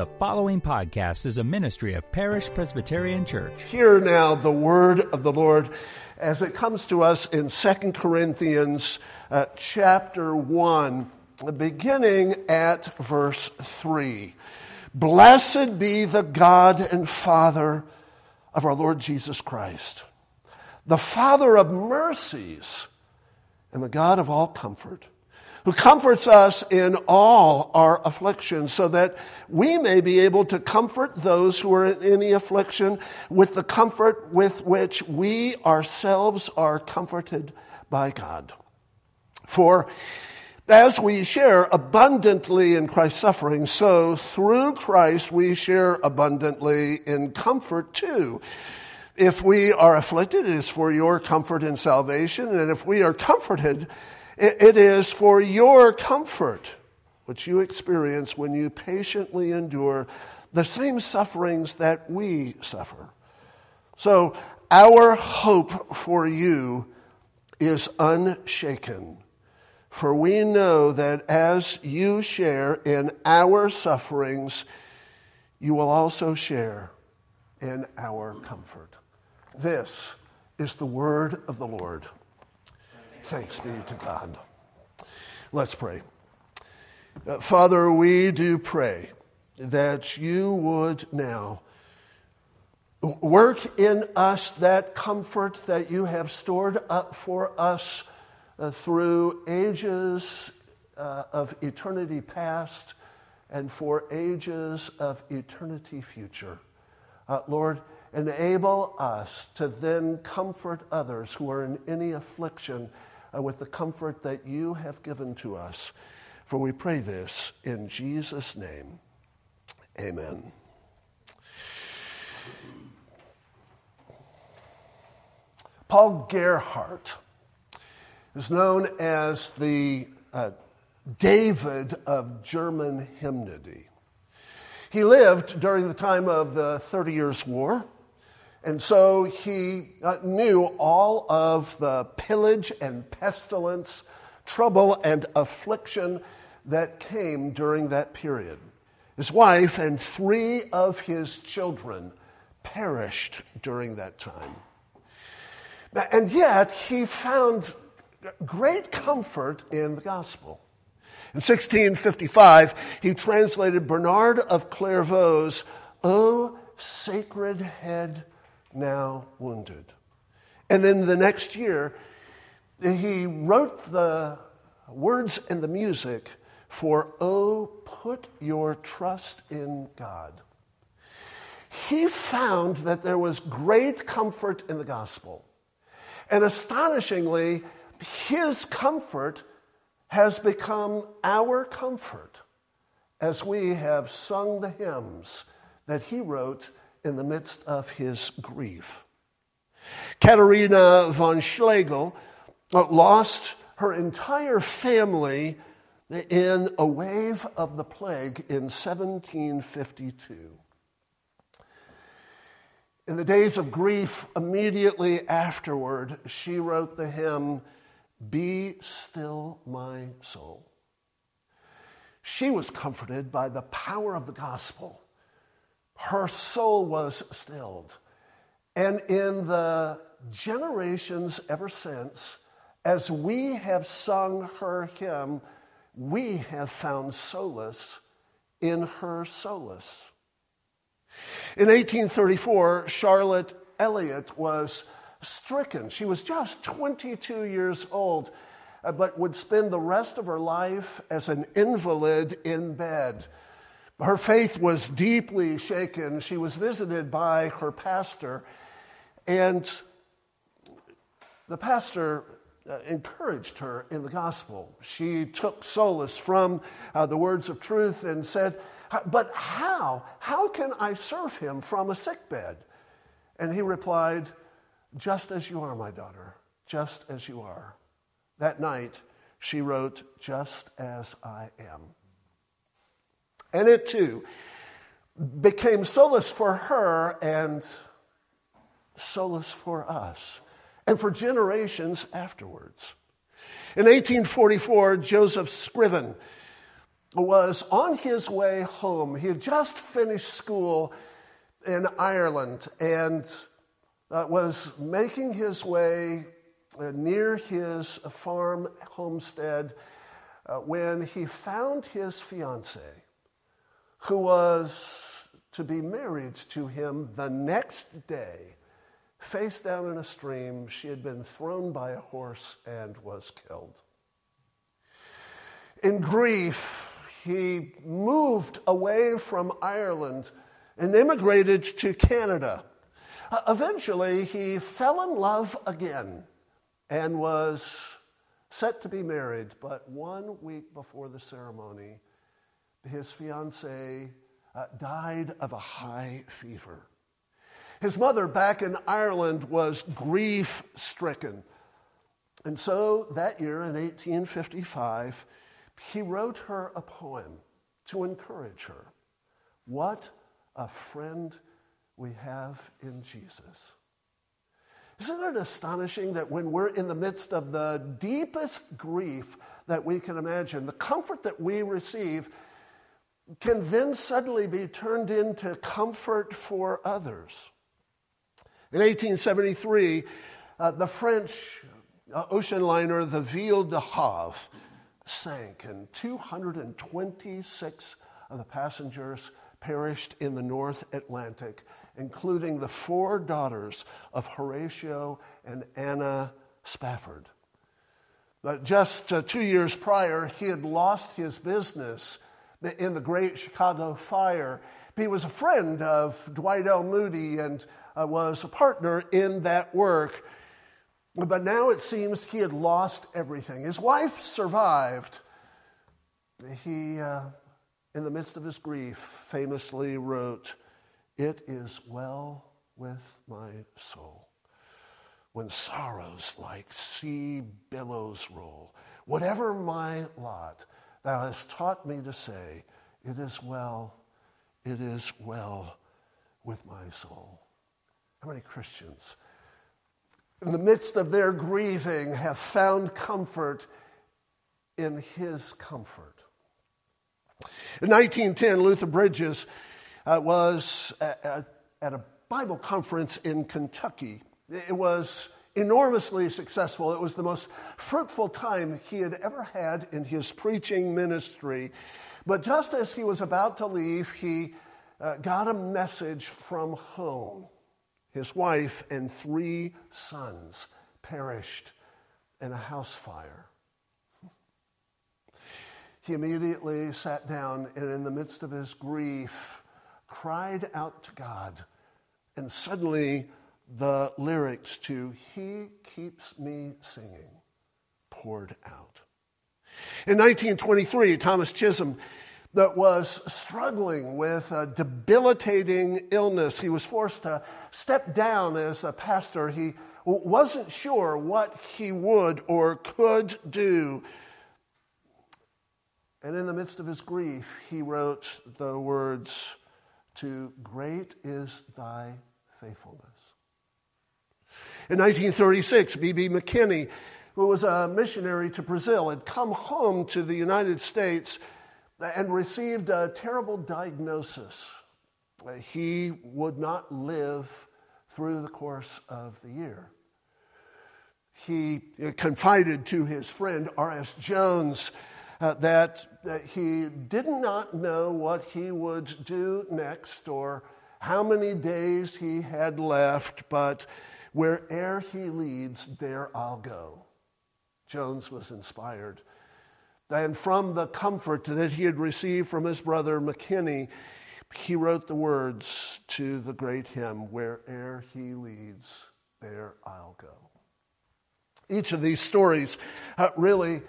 The following podcast is a ministry of Parish Presbyterian Church. Hear now the word of the Lord as it comes to us in 2 Corinthians uh, chapter 1, beginning at verse 3. Blessed be the God and Father of our Lord Jesus Christ, the Father of mercies and the God of all comfort who comforts us in all our afflictions, so that we may be able to comfort those who are in any affliction with the comfort with which we ourselves are comforted by God. For as we share abundantly in Christ's suffering, so through Christ we share abundantly in comfort too. If we are afflicted, it is for your comfort and salvation, and if we are comforted, it is for your comfort, which you experience when you patiently endure the same sufferings that we suffer. So, our hope for you is unshaken. For we know that as you share in our sufferings, you will also share in our comfort. This is the word of the Lord. Thanks be to God. Let's pray. Uh, Father, we do pray that you would now work in us that comfort that you have stored up for us uh, through ages uh, of eternity past and for ages of eternity future. Uh, Lord, enable us to then comfort others who are in any affliction uh, with the comfort that you have given to us. For we pray this in Jesus' name. Amen. Paul Gerhardt is known as the uh, David of German hymnody. He lived during the time of the Thirty Years' War. And so he uh, knew all of the pillage and pestilence, trouble and affliction that came during that period. His wife and three of his children perished during that time. And yet, he found great comfort in the gospel. In 1655, he translated Bernard of Clairvaux's O Sacred Head now wounded. And then the next year, he wrote the words and the music for Oh, Put Your Trust in God. He found that there was great comfort in the gospel. And astonishingly, his comfort has become our comfort as we have sung the hymns that he wrote in the midst of his grief. Katharina von Schlegel uh, lost her entire family in a wave of the plague in 1752. In the days of grief immediately afterward, she wrote the hymn, Be Still My Soul. She was comforted by the power of the gospel her soul was stilled. And in the generations ever since, as we have sung her hymn, we have found solace in her solace. In 1834, Charlotte Elliott was stricken. She was just 22 years old, uh, but would spend the rest of her life as an invalid in bed. Her faith was deeply shaken. She was visited by her pastor, and the pastor uh, encouraged her in the gospel. She took solace from uh, the words of truth and said, But how? How can I serve him from a sickbed? And he replied, Just as you are, my daughter, just as you are. That night, she wrote, Just as I am. And it too became solace for her and solace for us and for generations afterwards. In 1844, Joseph Scriven was on his way home. He had just finished school in Ireland and uh, was making his way uh, near his farm homestead uh, when he found his fiancee, who was to be married to him the next day, face down in a stream. She had been thrown by a horse and was killed. In grief, he moved away from Ireland and immigrated to Canada. Uh, eventually, he fell in love again and was set to be married. But one week before the ceremony, his fiancee uh, died of a high fever. His mother back in Ireland was grief stricken. And so that year in 1855, he wrote her a poem to encourage her. What a friend we have in Jesus. Isn't it astonishing that when we're in the midst of the deepest grief that we can imagine, the comfort that we receive can then suddenly be turned into comfort for others? In 1873, uh, the French uh, ocean liner, the Ville de Havre, sank, and 226 of the passengers perished in the North Atlantic, including the four daughters of Horatio and Anna Spafford. But just uh, two years prior, he had lost his business in the Great Chicago Fire. He was a friend of Dwight L. Moody and uh, was a partner in that work. But now it seems he had lost everything. His wife survived. He, uh, in the midst of his grief, famously wrote, It is well with my soul. When sorrows like sea billows roll, whatever my lot, thou hast taught me to say, It is well, it is well with my soul. How many Christians? in the midst of their grieving, have found comfort in his comfort. In 1910, Luther Bridges uh, was at, at a Bible conference in Kentucky. It was enormously successful. It was the most fruitful time he had ever had in his preaching ministry. But just as he was about to leave, he uh, got a message from home. His wife and three sons perished in a house fire. He immediately sat down and, in the midst of his grief, cried out to God. And suddenly, the lyrics to He Keeps Me Singing poured out. In 1923, Thomas Chisholm that was struggling with a debilitating illness. He was forced to step down as a pastor. He wasn't sure what he would or could do. And in the midst of his grief, he wrote the words to Great is thy faithfulness. In 1936, B.B. McKinney, who was a missionary to Brazil, had come home to the United States and received a terrible diagnosis. He would not live through the course of the year. He confided to his friend R.S. Jones uh, that, that he did not know what he would do next or how many days he had left, but where'er he leads, there I'll go. Jones was inspired and from the comfort that he had received from his brother McKinney, he wrote the words to the great hymn, Where'er he leads, there I'll go. Each of these stories uh, really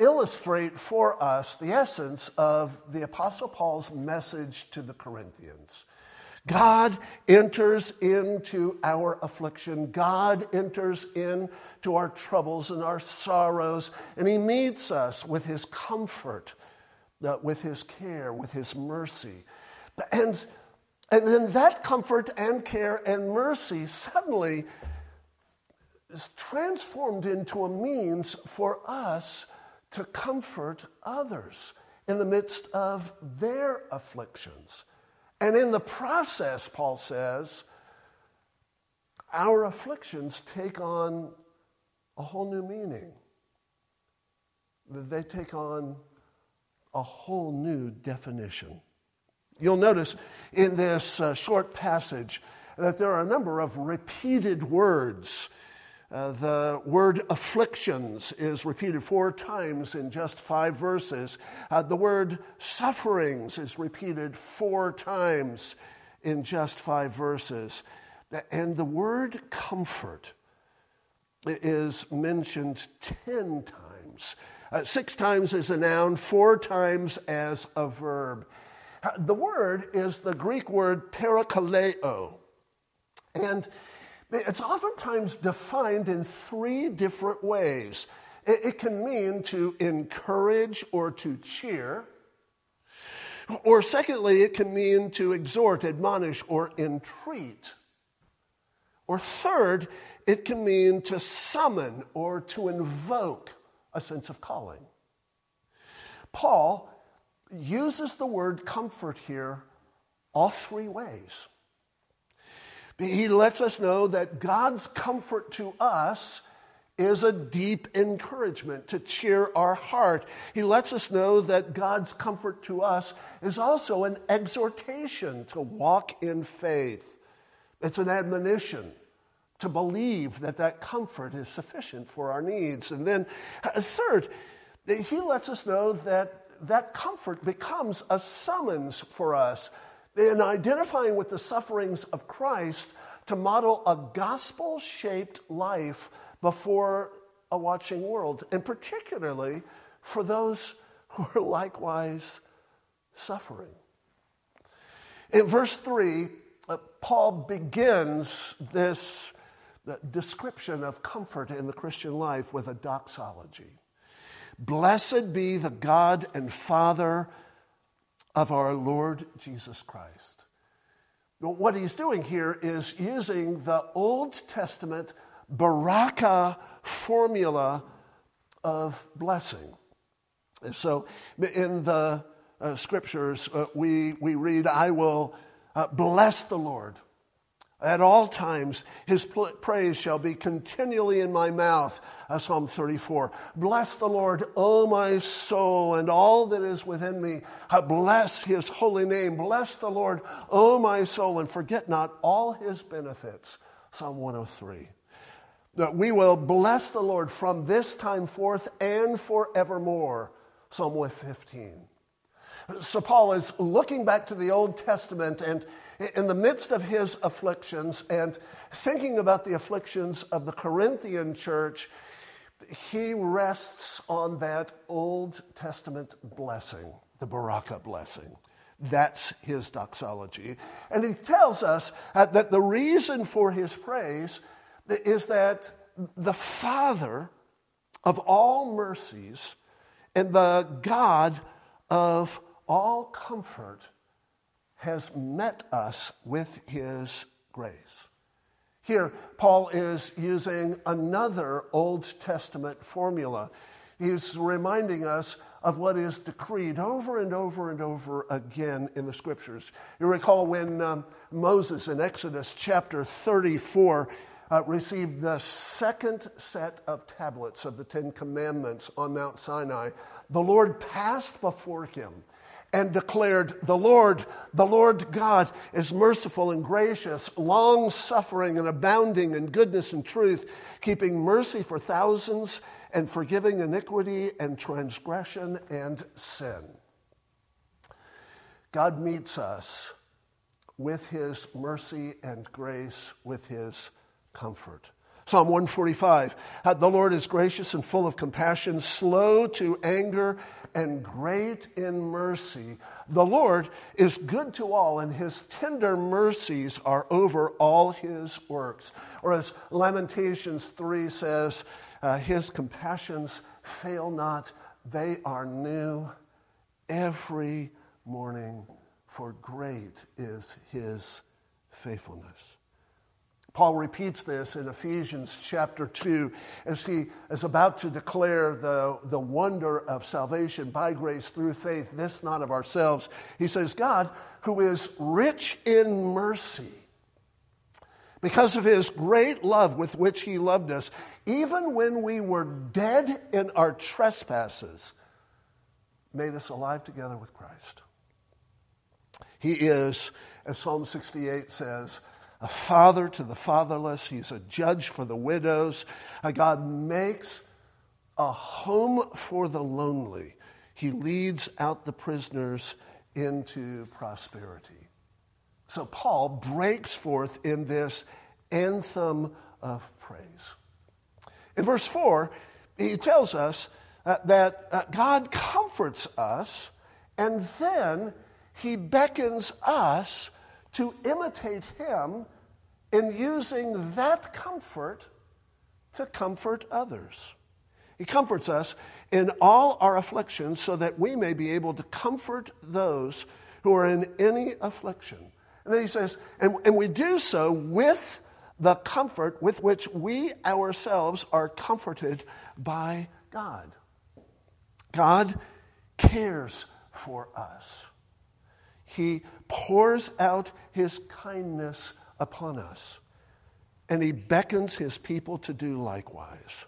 illustrate for us the essence of the Apostle Paul's message to the Corinthians. God enters into our affliction. God enters into our troubles and our sorrows, and He meets us with His comfort, uh, with His care, with His mercy. And, and then that comfort and care and mercy suddenly is transformed into a means for us to comfort others. in the midst of their afflictions. And in the process, Paul says, our afflictions take on a whole new meaning. They take on a whole new definition. You'll notice in this uh, short passage that there are a number of repeated words. Uh, the word afflictions is repeated four times in just five verses. Uh, the word sufferings is repeated four times in just five verses. And the word comfort is mentioned ten times. Uh, six times as a noun, four times as a verb. The word is the Greek word parakaleo. And it's oftentimes defined in three different ways. It, can mean to encourage or to cheer. Or secondly, it can mean to exhort, admonish, or entreat. Or third, it can mean to summon or to invoke a sense of calling. Paul uses the word comfort here all three ways. He lets us know that God's comfort to us is a deep encouragement to cheer our heart. He lets us know that God's comfort to us is also an exhortation to walk in faith. It's an admonition to believe that that comfort is sufficient for our needs. And then, uh, third, he lets us know that that comfort becomes a summons for us in identifying with the sufferings of Christ to model a gospel shaped life before a watching world, and particularly for those who are likewise suffering. In verse 3, uh, Paul begins this description of comfort in the Christian life with a doxology. Blessed be the God and Father of our Lord Jesus Christ. What he's doing here is using the Old Testament Baraka formula of blessing. So in the uh, scriptures, uh, we, we read, I will uh, bless the Lord at all times, his praise shall be continually in my mouth. Uh, Psalm 34. Bless the Lord, O my soul, and all that is within me. Uh, bless his holy name. Bless the Lord, O my soul, and forget not all his benefits. Psalm 103. That we will bless the Lord from this time forth and forevermore. Psalm 115. So Paul is looking back to the Old Testament and in the midst of his afflictions and thinking about the afflictions of the Corinthian church, he rests on that Old Testament blessing, the Baraka blessing. That's his doxology. And he tells us uh, that the reason for his praise is that the Father of all mercies and the God of all comfort has met us with his grace. Here, Paul is using another Old Testament formula. He's reminding us of what is decreed over and over and over again in the scriptures. You recall when um, Moses in Exodus chapter 34 uh, received the second set of tablets of the Ten Commandments on Mount Sinai, the Lord passed before him and declared, The Lord, the Lord God is merciful and gracious, long suffering and abounding in goodness and truth, keeping mercy for thousands and forgiving iniquity and transgression and sin. God meets us with his mercy and grace, with his comfort. Psalm 145 The Lord is gracious and full of compassion, slow to anger, and great in mercy. The Lord is good to all, and his tender mercies are over all his works. Or as Lamentations 3 says, uh, his compassions fail not, they are new every morning, for great is his faithfulness. Paul repeats this in Ephesians chapter 2 as he is about to declare the, the wonder of salvation by grace through faith, this not of ourselves. He says, God, who is rich in mercy, because of his great love with which he loved us, even when we were dead in our trespasses, made us alive together with Christ. He is, as Psalm 68 says, a father to the fatherless. He's a judge for the widows. God makes a home for the lonely. He leads out the prisoners into prosperity. So Paul breaks forth in this anthem of praise. In verse 4, he tells us uh, that uh, God comforts us and then he beckons us to imitate him in using that comfort to comfort others. He comforts us in all our afflictions so that we may be able to comfort those who are in any affliction. And then he says, and, and we do so with the comfort with which we ourselves are comforted by God. God cares for us. He pours out his kindness upon us, and he beckons his people to do likewise.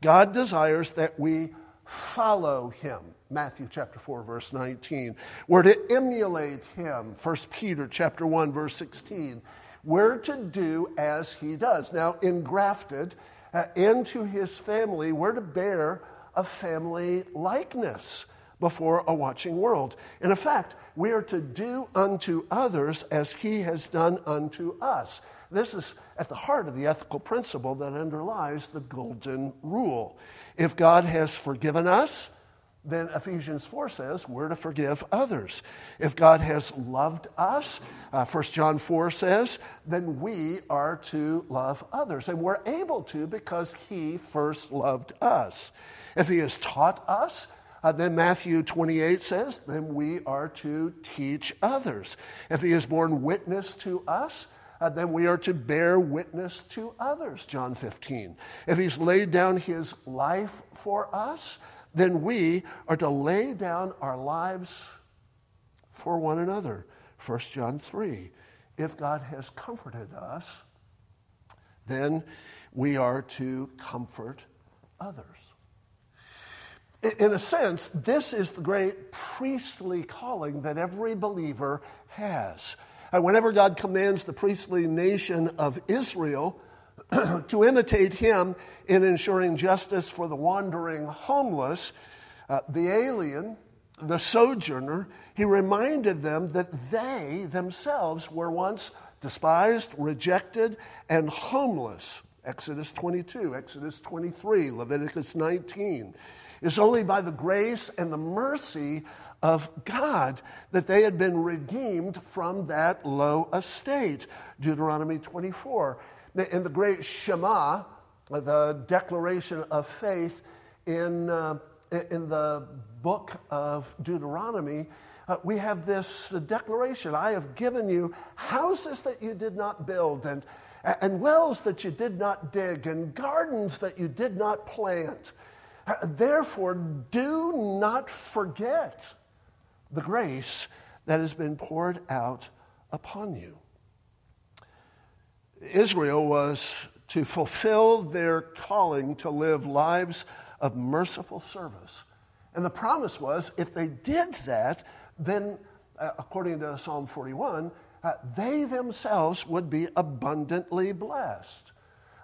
God desires that we follow him. Matthew chapter 4 verse 19. We're to emulate him. 1 Peter chapter 1 verse 16. We're to do as he does. Now, engrafted uh, into his family, we're to bear a family likeness before a watching world. In effect, we are to do unto others as he has done unto us. This is at the heart of the ethical principle that underlies the golden rule. If God has forgiven us, then Ephesians 4 says we're to forgive others. If God has loved us, uh, 1 John 4 says, then we are to love others. And we're able to because He first loved us. If He has taught us, uh, then Matthew 28 says, then we are to teach others. If He has borne witness to us, uh, then we are to bear witness to others, John 15. If He's laid down His life for us, then we are to lay down our lives for one another. 1 John 3. If God has comforted us, then we are to comfort others. In a sense, this is the great priestly calling that every believer has. And whenever God commands the priestly nation of Israel to imitate him in ensuring justice for the wandering homeless, uh, the alien, the sojourner, he reminded them that they themselves were once despised, rejected, and homeless. Exodus 22, Exodus 23, Leviticus 19. It's only by the grace and the mercy of God that they had been redeemed from that low estate. Deuteronomy 24 in the great Shema, the declaration of faith in, uh, in the book of Deuteronomy, uh, we have this declaration I have given you houses that you did not build, and, and wells that you did not dig, and gardens that you did not plant. Therefore, do not forget the grace that has been poured out upon you. Israel was to fulfill their calling to live lives of merciful service. And the promise was if they did that, then, uh, according to Psalm 41, uh, they themselves would be abundantly blessed.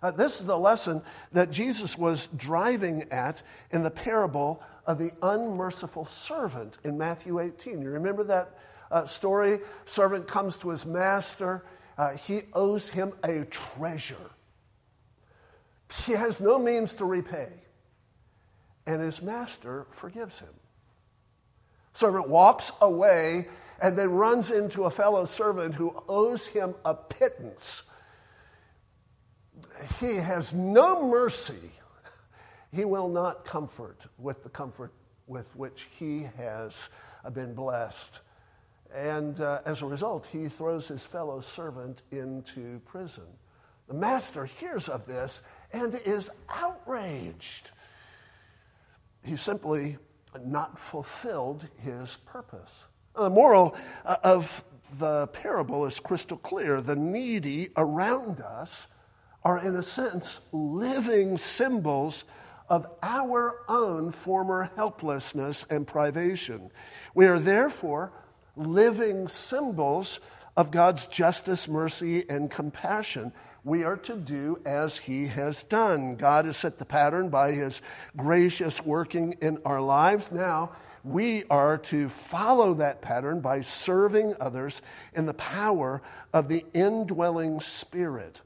Uh, this is the lesson that Jesus was driving at in the parable of the unmerciful servant in Matthew 18. You remember that uh, story? Servant comes to his master uh, he owes him a treasure. He has no means to repay, and his master forgives him. Servant walks away and then runs into a fellow servant who owes him a pittance. He has no mercy. He will not comfort with the comfort with which he has been blessed. And uh, as a result, he throws his fellow servant into prison. The master hears of this and is outraged. He simply not fulfilled his purpose. The moral uh, of the parable is crystal clear. The needy around us are, in a sense, living symbols of our own former helplessness and privation. We are therefore living symbols of God's justice, mercy, and compassion. We are to do as He has done. God has set the pattern by His gracious working in our lives. Now, we are to follow that pattern by serving others in the power of the indwelling Spirit,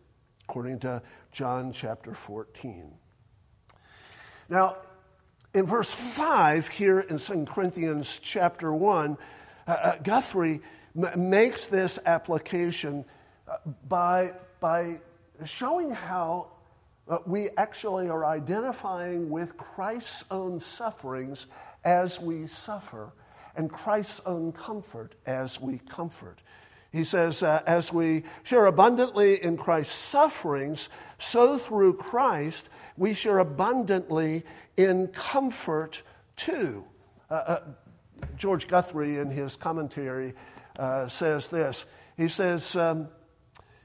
according to John chapter 14. Now, in verse 5 here in 2 Corinthians chapter 1, uh, uh, Guthrie m- makes this application uh, by, by showing how uh, we actually are identifying with Christ's own sufferings as we suffer and Christ's own comfort as we comfort. He says, uh, as we share abundantly in Christ's sufferings, so through Christ we share abundantly in comfort too. Uh, uh, George Guthrie, in his commentary, uh, says this. He says, um,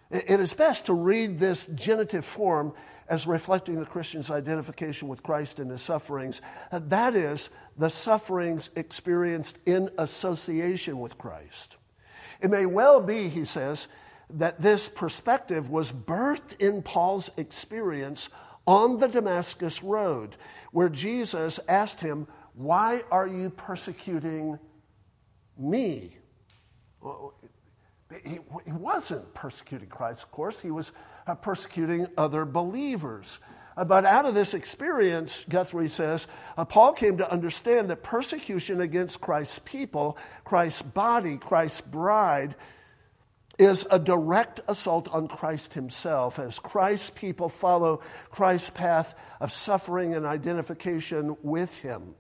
It is best to read this genitive form as reflecting the Christian's identification with Christ and his sufferings. That is, the sufferings experienced in association with Christ. It may well be, he says, that this perspective was birthed in Paul's experience on the Damascus Road, where Jesus asked him, Why are you persecuting me? Well, he, he, wasn't persecuting Christ, of course, he was uh, persecuting other believers. But out of this experience, Guthrie says, uh, Paul came to understand that persecution against Christ's people, Christ's body, Christ's bride, is a direct assault on Christ himself as Christ's people follow Christ's path of suffering and identification with him.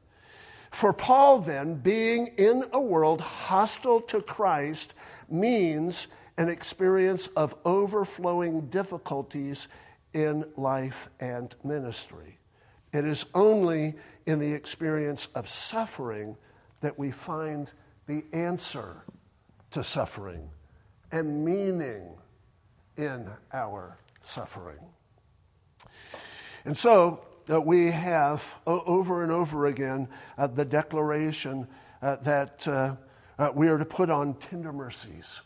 For Paul, then, being in a world hostile to Christ means an experience of overflowing difficulties in life and ministry. It is only in the experience of suffering that we find the answer to suffering and meaning in our suffering. And so uh, we have uh, over and over again uh, the declaration uh, that uh, uh, we are to put on tender mercies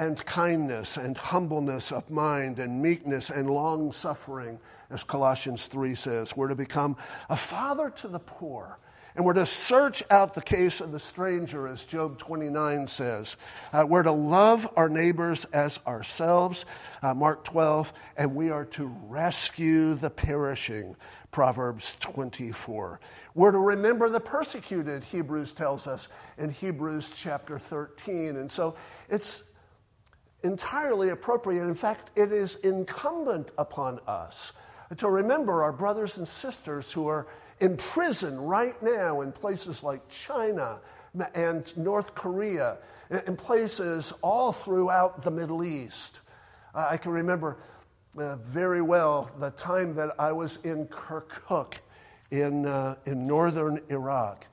and kindness and humbleness of mind and meekness and long suffering, as Colossians 3 says. We're to become a father to the poor and we're to search out the case of the stranger, as Job 29 says. Uh, we're to love our neighbors as ourselves, uh, Mark 12, and we are to rescue the perishing, Proverbs 24. We're to remember the persecuted, Hebrews tells us in Hebrews chapter 13. And so it's entirely appropriate. In fact, it is incumbent upon us to remember our brothers and sisters who are in prison right now in places like China and North Korea, in places all throughout the Middle East. I can remember uh, very well the time that I was in Kirkuk in, uh, in northern Iraq.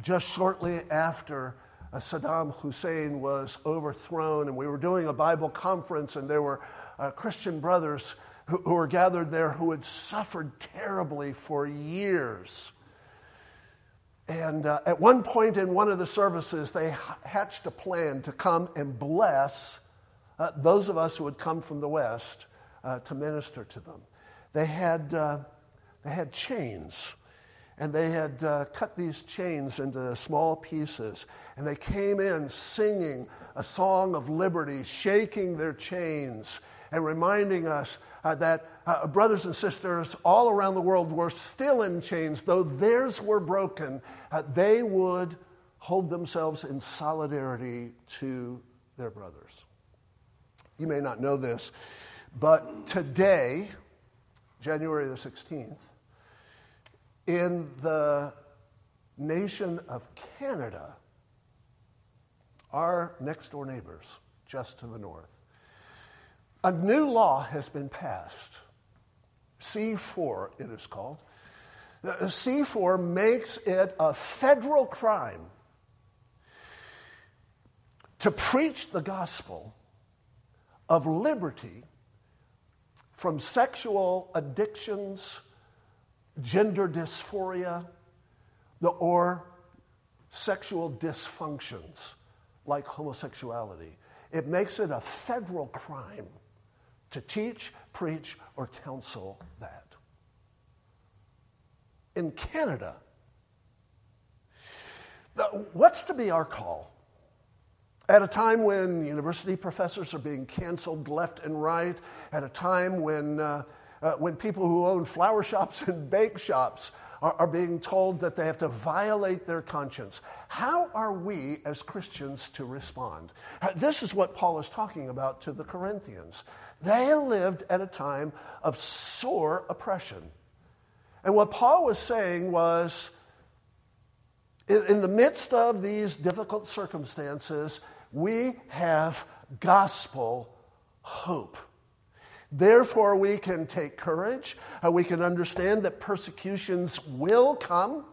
Just shortly after Saddam Hussein was overthrown, and we were doing a Bible conference, and there were uh, Christian brothers who, who were gathered there who had suffered terribly for years. And uh, at one point in one of the services, they hatched a plan to come and bless uh, those of us who had come from the West uh, to minister to them. They had, uh, they had chains, and they had uh, cut these chains into small pieces. And they came in singing a song of liberty, shaking their chains and reminding us uh, that uh, brothers and sisters all around the world were still in chains, though theirs were broken, uh, they would hold themselves in solidarity to their brothers. You may not know this, but today, January the 16th, in the nation of Canada, our next door neighbors, just to the north, a new law has been passed. C4, it is called. C4 makes it a federal crime to preach the gospel of liberty from sexual addictions, gender dysphoria, the, or sexual dysfunctions like homosexuality. It makes it a federal crime to teach, preach, or counsel that. In Canada, what's to be our call? At a time when university professors are being canceled left and right, at a time when, uh, uh, when people who own flower shops and bake shops are, are being told that they have to violate their conscience, how are we as Christians to respond? Uh, this is what Paul is talking about to the Corinthians. They lived at a time of sore oppression. And what Paul was saying was, in the midst of these difficult circumstances, we have gospel hope. Therefore, we can take courage. Uh, we can understand that persecutions will come.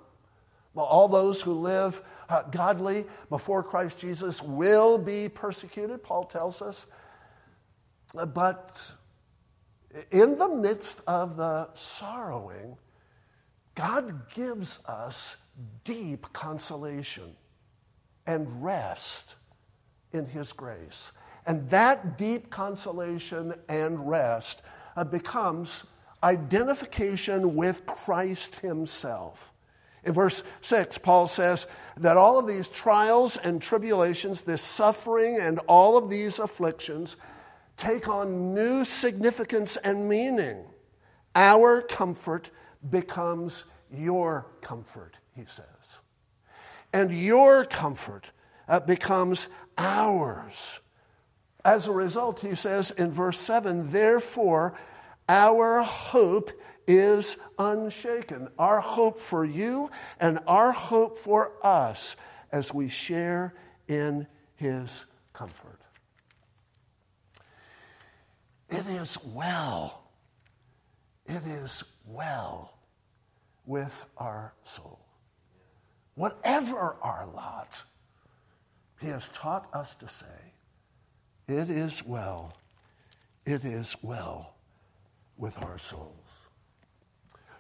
All those who live uh, godly before Christ Jesus will be persecuted, Paul tells us. Uh, but in the midst of the sorrowing, God gives us deep consolation and rest in His grace. And that deep consolation and rest uh, becomes identification with Christ Himself. In verse 6, Paul says that all of these trials and tribulations, this suffering and all of these afflictions, take on new significance and meaning. Our comfort becomes your comfort, he says. And your comfort uh, becomes ours. As a result, he says in verse 7 therefore, our hope is unshaken. Our hope for you and our hope for us as we share in his comfort. It is well. It is well with our soul. Whatever our lot, he has taught us to say, It is well, it is well with our souls.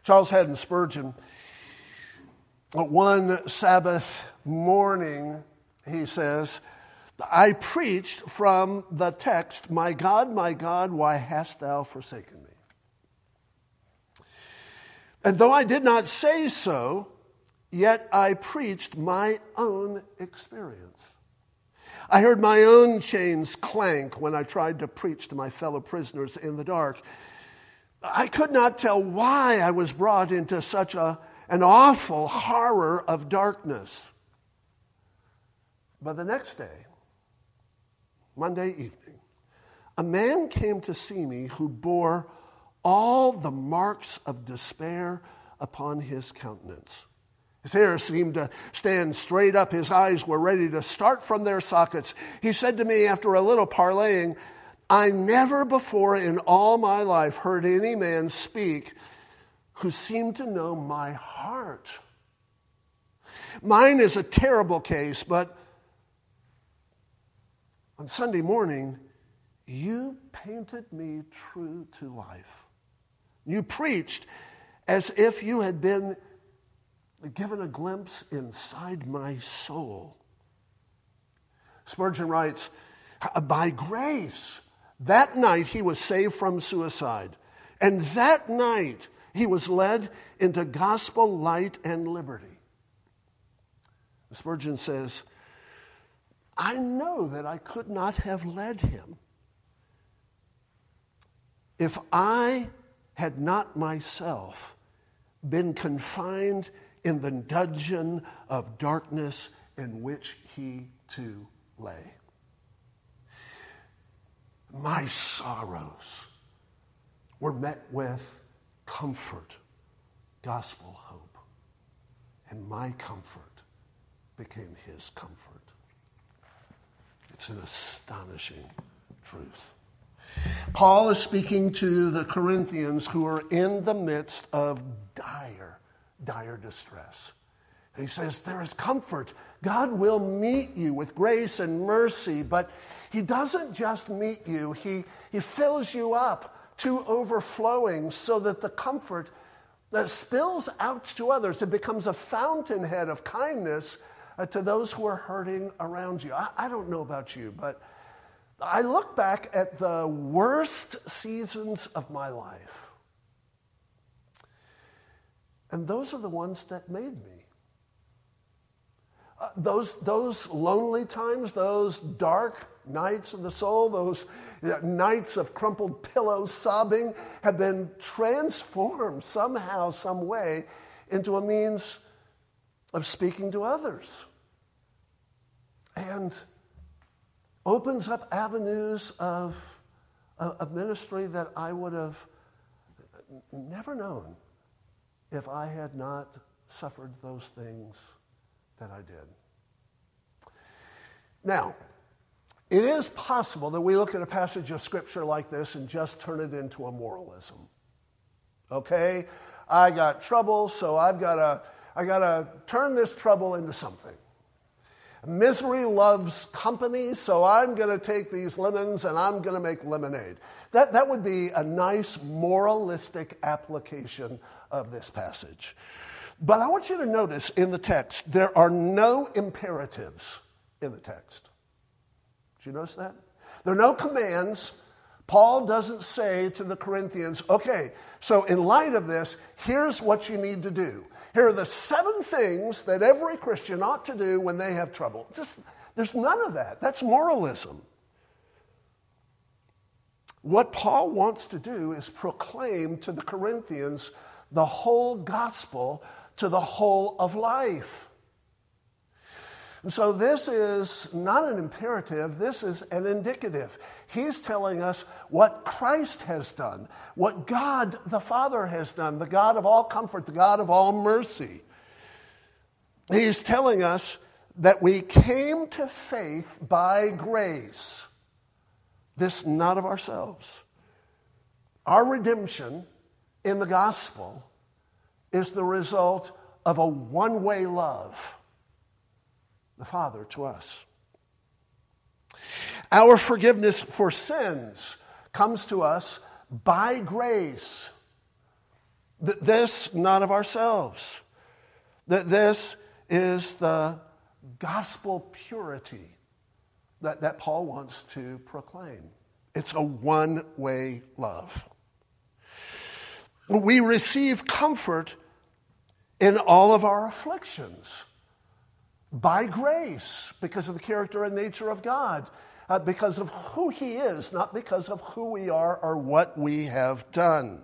Charles Haddon Spurgeon, one Sabbath morning, he says, I preached from the text, My God, my God, why hast thou forsaken me? And though I did not say so, yet I preached my own experience. I heard my own chains clank when I tried to preach to my fellow prisoners in the dark. I could not tell why I was brought into such a, an awful horror of darkness. But the next day, Monday evening, a man came to see me who bore all the marks of despair upon his countenance. His hair seemed to stand straight up. His eyes were ready to start from their sockets. He said to me after a little parleying, I never before in all my life heard any man speak who seemed to know my heart. Mine is a terrible case, but on Sunday morning, you painted me true to life. You preached as if you had been given a glimpse inside my soul. Spurgeon writes, by grace, that night he was saved from suicide. And that night he was led into gospel light and liberty. Spurgeon says, I know that I could not have led him if I had not myself been confined in the dungeon of darkness in which he too lay. My sorrows were met with comfort, gospel hope, and my comfort became his comfort. It's an astonishing truth. Paul is speaking to the Corinthians who are in the midst of dire, dire distress. And he says, There is comfort. God will meet you with grace and mercy, but he doesn't just meet you, he, he fills you up to overflowing so that the comfort that spills out to others, it becomes a fountainhead of kindness uh, to those who are hurting around you. I, I don't know about you, but I look back at the worst seasons of my life, and those are the ones that made me. Uh, those, those lonely times, those dark nights of the soul, those nights of crumpled pillows sobbing, have been transformed somehow, some way, into a means of speaking to others. And opens up avenues of, of ministry that I would have never known if I had not suffered those things that I did. Now, it is possible that we look at a passage of scripture like this and just turn it into a moralism. Okay? I got trouble, so I've got to I got to turn this trouble into something. Misery loves company, so I'm going to take these lemons and I'm going to make lemonade. That, that would be a nice moralistic application of this passage. But I want you to notice in the text, there are no imperatives in the text. Did you notice that? There are no commands. Paul doesn't say to the Corinthians, okay, so in light of this, here's what you need to do. Here are the seven things that every Christian ought to do when they have trouble. Just, there's none of that. That's moralism. What Paul wants to do is proclaim to the Corinthians the whole gospel to the whole of life. And so this is not an imperative, this is an indicative. He's telling us what Christ has done, what God the Father has done, the God of all comfort, the God of all mercy. He's telling us that we came to faith by grace, this not of ourselves. Our redemption in the gospel is the result of a one way love the Father to us. Our forgiveness for sins comes to us by grace. That This, not of ourselves. That this is the gospel purity that, that Paul wants to proclaim. It's a one way love. We receive comfort in all of our afflictions by grace because of the character and nature of God, uh, because of who He is, not because of who we are or what we have done.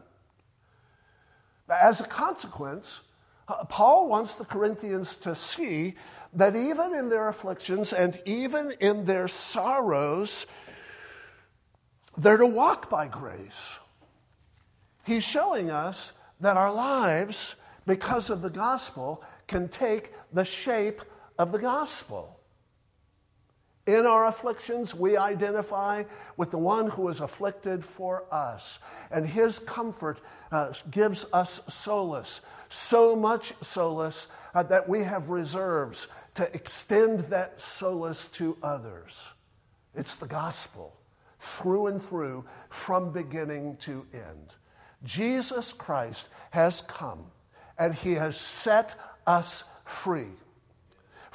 As a consequence, uh, Paul wants the Corinthians to see that even in their afflictions and even in their sorrows, they're to walk by grace. He's showing us that our lives, because of the gospel, can take the shape of the gospel. In our afflictions, we identify with the one who is afflicted for us, and his comfort uh, gives us solace, so much solace uh, that we have reserves to extend that solace to others. It's the gospel, through and through, from beginning to end. Jesus Christ has come, and he has set us free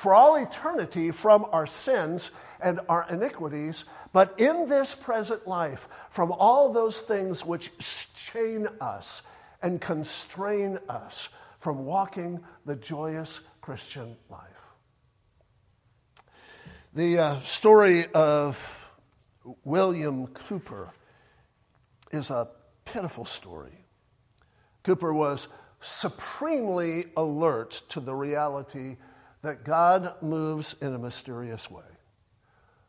for all eternity from our sins and our iniquities, but in this present life from all those things which chain us and constrain us from walking the joyous Christian life. The uh, story of William Cowper is a pitiful story. Cowper was supremely alert to the reality that God moves in a mysterious way.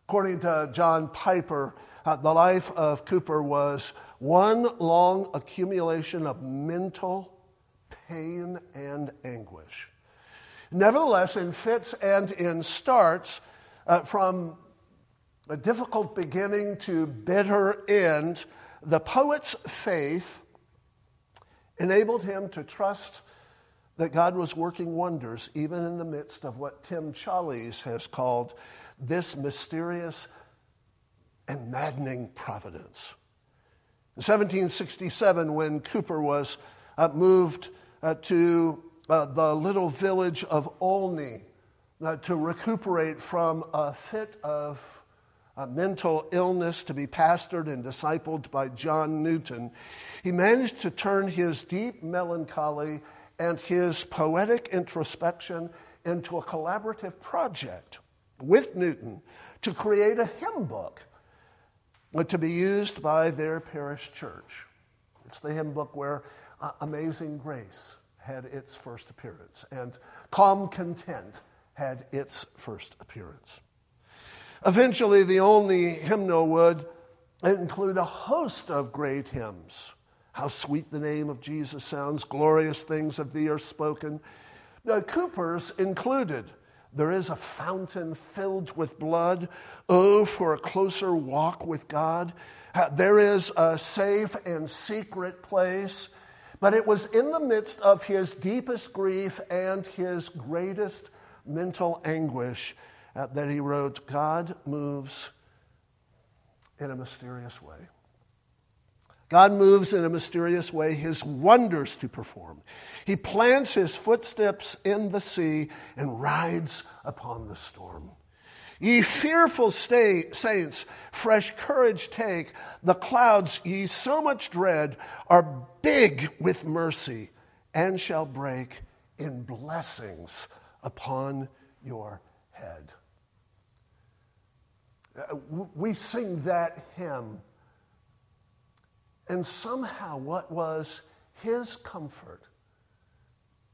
According to John Piper, uh, the life of Cowper was one long accumulation of mental pain and anguish. Nevertheless, in fits and in starts, uh, from a difficult beginning to bitter end, the poet's faith enabled him to trust that God was working wonders even in the midst of what Tim Challies has called this mysterious and maddening providence. In 1767, when Cowper was uh, moved uh, to uh, the little village of Olney uh, to recuperate from a fit of mental illness to be pastored and discipled by John Newton, he managed to turn his deep melancholy and his poetic introspection into a collaborative project with Newton to create a hymn book to be used by their parish church. It's the hymn book where uh, Amazing Grace had its first appearance and Calm Content had its first appearance. Eventually, the Olney hymnal would include a host of great hymns. How sweet the name of Jesus sounds, glorious things of thee are spoken. The Cowper's included there is a fountain filled with blood. Oh, for a closer walk with God. There is a safe and secret place. But it was in the midst of his deepest grief and his greatest mental anguish uh, that he wrote, God moves in a mysterious way. God moves in a mysterious way his wonders to perform. He plants his footsteps in the sea and rides upon the storm. Ye fearful stay, saints, fresh courage take. The clouds ye so much dread are big with mercy and shall break in blessings upon your head. Uh, we sing that hymn and somehow, what was his comfort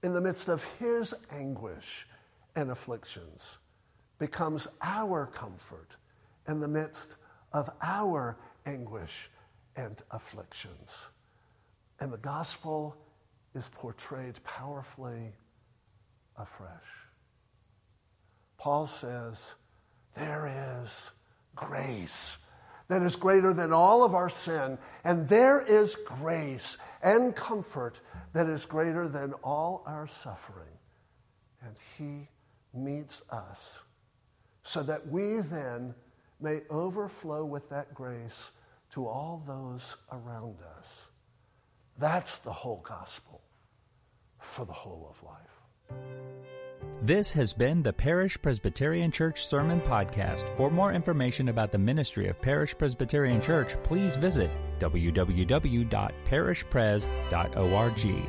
in the midst of his anguish and afflictions becomes our comfort in the midst of our anguish and afflictions. And the gospel is portrayed powerfully afresh. Paul says, There is grace that is greater than all of our sin. And there is grace and comfort that is greater than all our suffering. And He meets us so that we then may overflow with that grace to all those around us. That's the whole gospel for the whole of life. This has been the Parish Presbyterian Church Sermon Podcast. For more information about the ministry of Parish Presbyterian Church, please visit www.parishpres.org.